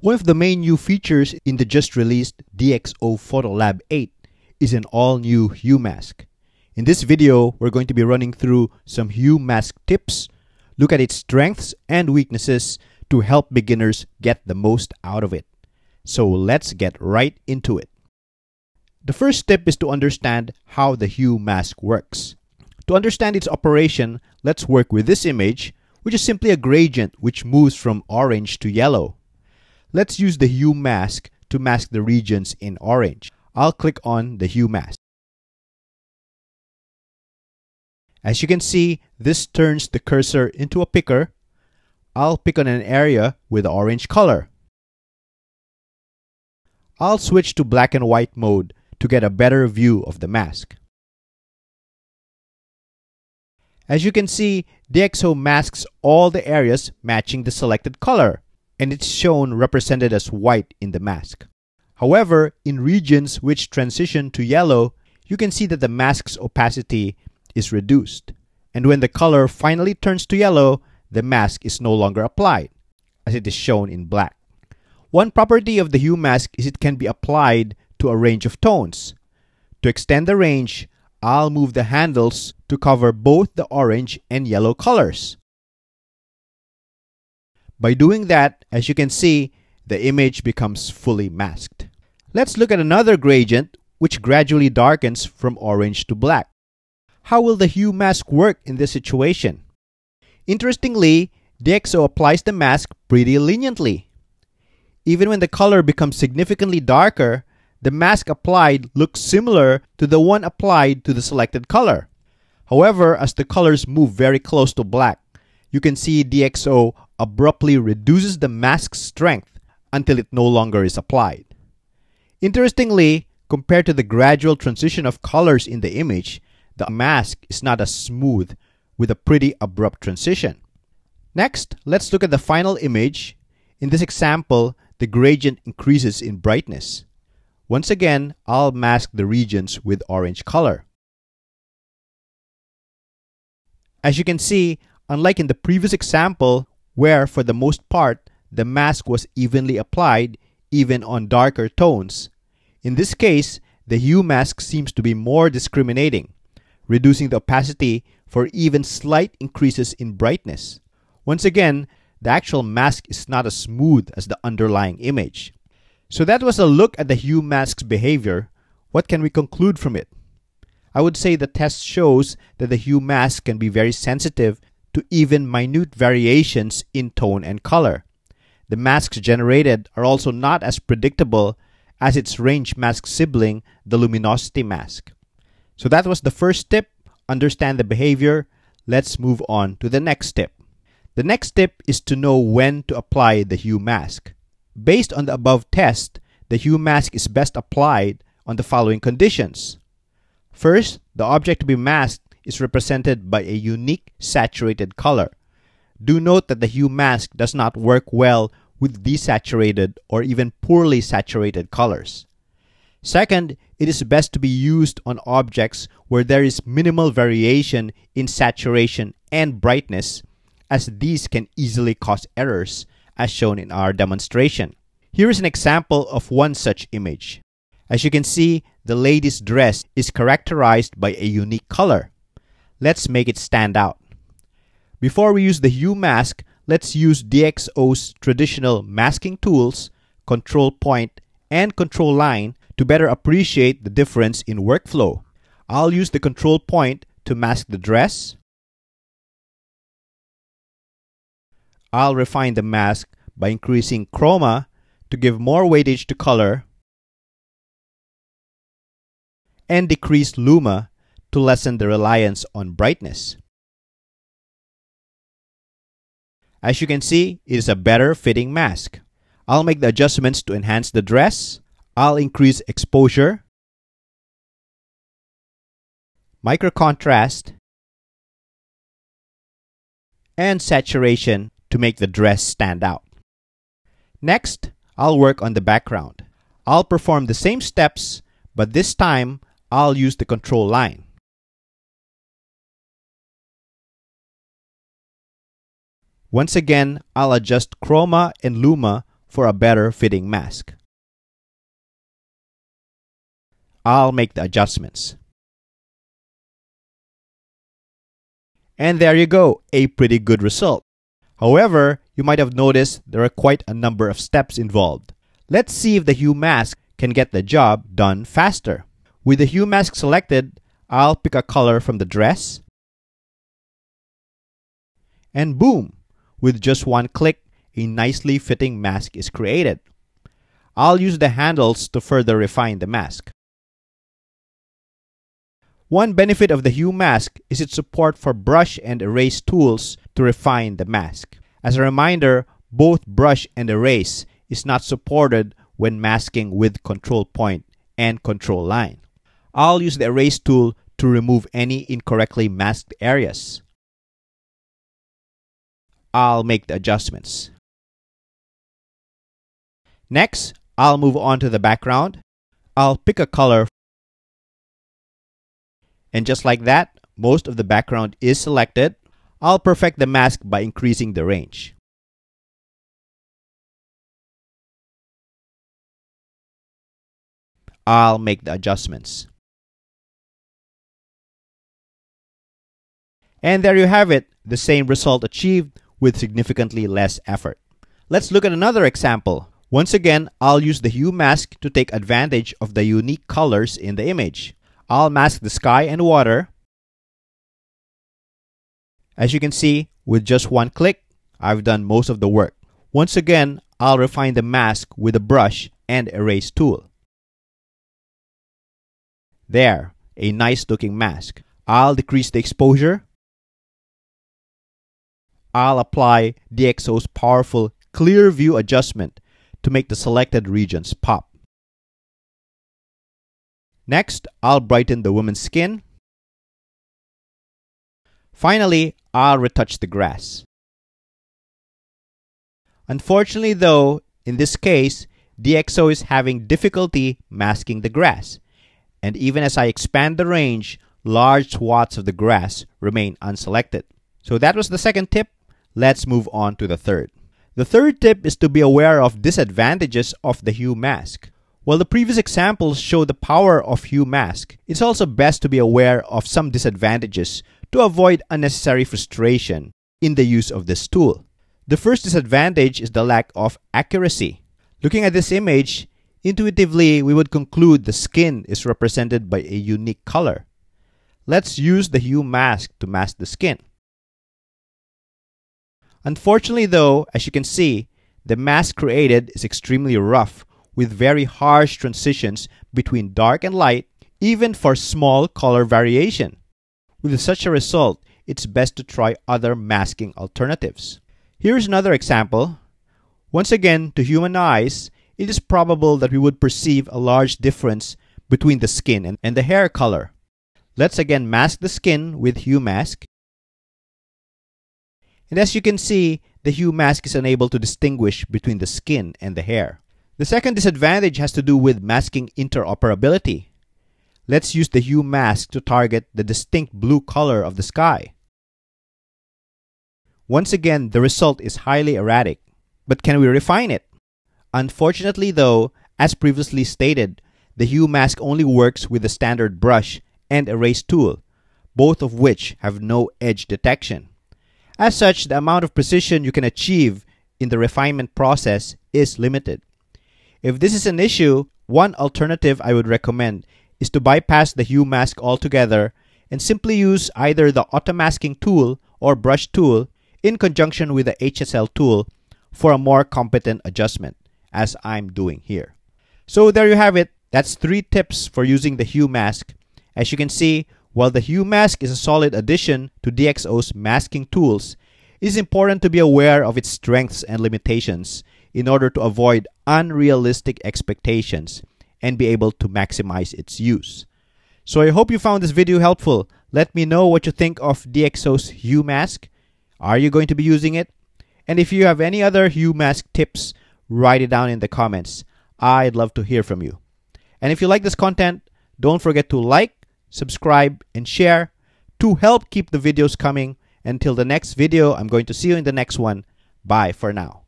One of the main new features in the just released DxO Photolab 8 is an all-new hue mask. In this video, we're going to be running through some hue mask tips, look at its strengths and weaknesses to help beginners get the most out of it. So let's get right into it. The first step is to understand how the hue mask works. To understand its operation, let's work with this image, which is simply a gradient which moves from orange to yellow. Let's use the hue mask to mask the regions in orange. I'll click on the hue mask. As you can see, this turns the cursor into a picker. I'll pick on an area with orange color. I'll switch to black and white mode to get a better view of the mask. As you can see, DxO masks all the areas matching the selected color and it's shown represented as white in the mask. However, in regions which transition to yellow, you can see that the mask's opacity is reduced. And when the color finally turns to yellow, the mask is no longer applied, as it is shown in black. One property of the hue mask is it can be applied to a range of tones. To extend the range, I'll move the handles to cover both the orange and yellow colors. By doing that, as you can see, the image becomes fully masked. Let's look at another gradient which gradually darkens from orange to black. How will the hue mask work in this situation? Interestingly, DxO applies the mask pretty leniently. Even when the color becomes significantly darker, the mask applied looks similar to the one applied to the selected color. However, as the colors move very close to black, you can see DxO abruptly reduces the mask's strength until it no longer is applied. Interestingly, compared to the gradual transition of colors in the image, the mask is not as smooth with a pretty abrupt transition. Next, let's look at the final image. In this example, the gradient increases in brightness. Once again, I'll mask the regions with orange color. As you can see, unlike in the previous example where for the most part the mask was evenly applied even on darker tones. In this case, the hue mask seems to be more discriminating, reducing the opacity for even slight increases in brightness. Once again, the actual mask is not as smooth as the underlying image. So that was a look at the hue mask's behavior. What can we conclude from it? I would say the test shows that the hue mask can be very sensitive to even minute variations in tone and color. The masks generated are also not as predictable as its range mask sibling, the luminosity mask. So that was the first tip, understand the behavior. Let's move on to the next tip. The next tip is to know when to apply the hue mask. Based on the above test, the hue mask is best applied on the following conditions. First, the object to be masked is represented by a unique saturated color. Do note that the hue mask does not work well with desaturated or even poorly saturated colors. Second, it is best to be used on objects where there is minimal variation in saturation and brightness, as these can easily cause errors, as shown in our demonstration. Here is an example of one such image. As you can see, the lady's dress is characterized by a unique color. Let's make it stand out. Before we use the hue mask, let's use DxO's traditional masking tools, control point, and control line to better appreciate the difference in workflow. I'll use the control point to mask the dress. I'll refine the mask by increasing chroma to give more weightage to color and decrease luma to lessen the reliance on brightness. As you can see, it is a better fitting mask. I'll make the adjustments to enhance the dress. I'll increase exposure, micro contrast, and saturation to make the dress stand out. Next, I'll work on the background. I'll perform the same steps, but this time I'll use the control line. Once again, I'll adjust chroma and luma for a better fitting mask. I'll make the adjustments. And there you go, a pretty good result. However, you might have noticed there are quite a number of steps involved. Let's see if the hue mask can get the job done faster. With the hue mask selected, I'll pick a color from the dress. And boom! With just one click, a nicely fitting mask is created. I'll use the handles to further refine the mask. One benefit of the Hue mask is its support for brush and erase tools to refine the mask. As a reminder, both brush and erase is not supported when masking with control point and control line. I'll use the erase tool to remove any incorrectly masked areas. I'll make the adjustments. Next, I'll move on to the background. I'll pick a color and just like that, most of the background is selected. I'll perfect the mask by increasing the range. I'll make the adjustments. And there you have it, the same result achieved with significantly less effort. Let's look at another example. Once again, I'll use the hue mask to take advantage of the unique colors in the image. I'll mask the sky and water. As you can see, with just one click, I've done most of the work. Once again, I'll refine the mask with a brush and erase tool. There, a nice looking mask. I'll decrease the exposure. I'll apply DxO's powerful clear view adjustment to make the selected regions pop. Next, I'll brighten the woman's skin. Finally, I'll retouch the grass. Unfortunately though, in this case, DxO is having difficulty masking the grass. And even as I expand the range, large swaths of the grass remain unselected. So that was the second tip. Let's move on to the third. The third tip is to be aware of disadvantages of the hue mask. While the previous examples show the power of hue mask, it's also best to be aware of some disadvantages to avoid unnecessary frustration in the use of this tool. The first disadvantage is the lack of accuracy. Looking at this image, intuitively we would conclude the skin is represented by a unique color. Let's use the hue mask to mask the skin. Unfortunately though, as you can see, the mask created is extremely rough with very harsh transitions between dark and light, even for small color variation. With such a result, it's best to try other masking alternatives. Here's another example. Once again, to human eyes, it is probable that we would perceive a large difference between the skin and, and the hair color. Let's again mask the skin with hue mask. And as you can see, the hue mask is unable to distinguish between the skin and the hair. The second disadvantage has to do with masking interoperability. Let's use the hue mask to target the distinct blue color of the sky. Once again, the result is highly erratic. But can we refine it? Unfortunately though, as previously stated, the hue mask only works with the standard brush and erase tool, both of which have no edge detection. As such, the amount of precision you can achieve in the refinement process is limited. If this is an issue, one alternative I would recommend is to bypass the hue mask altogether and simply use either the automasking tool or brush tool in conjunction with the HSL tool for a more competent adjustment, as I'm doing here. So there you have it. That's three tips for using the hue mask. As you can see, while the hue mask is a solid addition to DxO's masking tools, it is important to be aware of its strengths and limitations in order to avoid unrealistic expectations and be able to maximize its use. So I hope you found this video helpful. Let me know what you think of DxO's Hue Mask. Are you going to be using it? And if you have any other Hue Mask tips, write it down in the comments. I'd love to hear from you. And if you like this content, don't forget to like, subscribe, and share to help keep the videos coming. Until the next video, I'm going to see you in the next one. Bye for now.